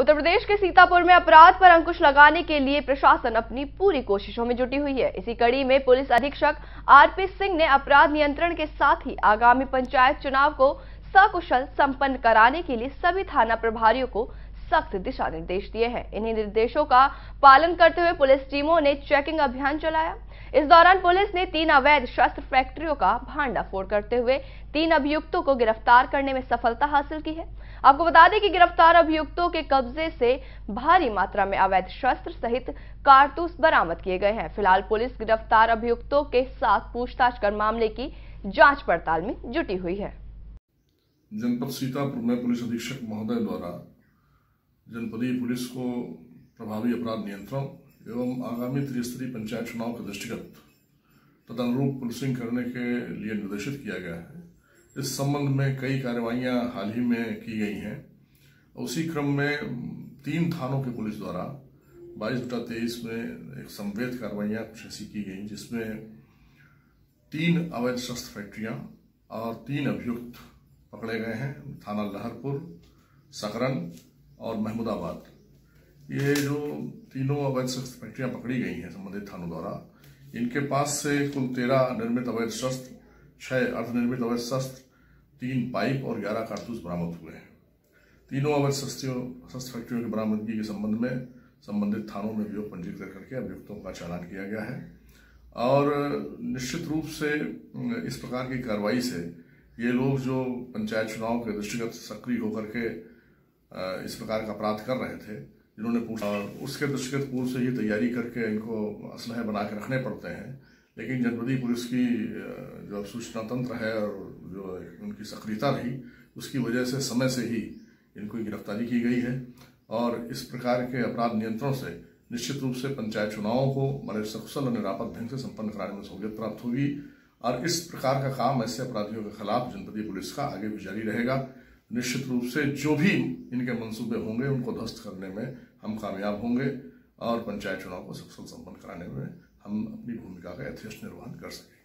उत्तर प्रदेश के सीतापुर में अपराध पर अंकुश लगाने के लिए प्रशासन अपनी पूरी कोशिशों में जुटी हुई है। इसी कड़ी में पुलिस अधीक्षक आरपी सिंह ने अपराध नियंत्रण के साथ ही आगामी पंचायत चुनाव को सकुशल संपन्न कराने के लिए सभी थाना प्रभारियों को सख्त दिशा निर्देश दिए हैं। इन्हीं निर्देशों का पालन करते हुए पुलिस टीमों ने चेकिंग अभियान चलाया। इस दौरान पुलिस ने तीन अवैध शस्त्र फैक्ट्रियों का भांडाफोड़ करते हुए तीन अभियुक्तों को गिरफ़्तार करने में सफलता हासिल की है। आपको बता दें कि गिरफ़्तार अभियुक्तों के कब्जे से भारी मात्रा में अवैध शस्त्र सहित कारतूस बरामद किए गए हैं। फ़िलहाल पुलिस गिरफ़्तार अभियुक्तों के साथ पूछताछ कर मामले की जाँच पड़ताल में जुटी हुई है। जनपद सीतापुर में पुलिस अधीक्षक महोदय द्वारा जनपदीय पुलिस को प्रभावी अपराध नियंत्रण एवं आगामी त्रिस्तरीय पंचायत चुनाव के दृष्टिगत तदनुरूप पुलिसिंग करने के लिए निर्देशित किया गया है। इस संबंध में कई कार्रवाइयाँ हाल ही में की गई हैं। उसी क्रम में तीन थानों के पुलिस द्वारा बाईस बटा तेईस में एक संवेद कार्रवाइयाँ कुछ ऐसी की गई, जिसमें तीन अवैध शस्त्र फैक्ट्रियाँ और तीन अभियुक्त पकड़े गए हैं। थाना लहरपुर, सकरन और महमूदाबाद। ये जो तीनों अवैध शस्त्र फैक्ट्रियाँ पकड़ी गई हैं संबंधित थानों द्वारा, इनके पास से कुल तेरह निर्मित अवैध शस्त्र, छह अर्धनिर्मित अवैध शस्त्र, तीन पाइप और ग्यारह कारतूस बरामद हुए हैं। तीनों अवैध शस्त्रों शस्त्र फैक्ट्रियों की बरामदगी के संबंध में संबंधित थानों में अभियोग पंजीकृत करके अभियुक्तों का चालान किया गया है। और निश्चित रूप से इस प्रकार की कार्रवाई से ये लोग जो पंचायत चुनाव के दृष्टिगत सक्रिय होकर के इस प्रकार का अपराध कर रहे थे, जिन्होंने पूछा। उसके दृष्टिगत पूर्व से ही तैयारी करके इनको असलहे बना के रखने पड़ते हैं। लेकिन जनपदी पुलिस की जो सूचना तंत्र है और जो उनकी सक्रियता रही, उसकी वजह से समय से ही इनको गिरफ्तारी की गई है। और इस प्रकार के अपराध नियंत्रण से निश्चित रूप से पंचायत चुनावों को बड़े सकुशल और निरापद ढंग से संपन्न कराने में सहूलियत प्राप्त होगी। और इस प्रकार का काम ऐसे अपराधियों के खिलाफ जनपदी पुलिस का आगे भी जारी रहेगा। निश्चित रूप से जो भी इनके मंसूबे होंगे, उनको ध्वस्त करने में हम कामयाब होंगे और पंचायत चुनाव को सफल संपन्न कराने में हम अपनी भूमिका का यथेष्ट निर्वहन कर सकें।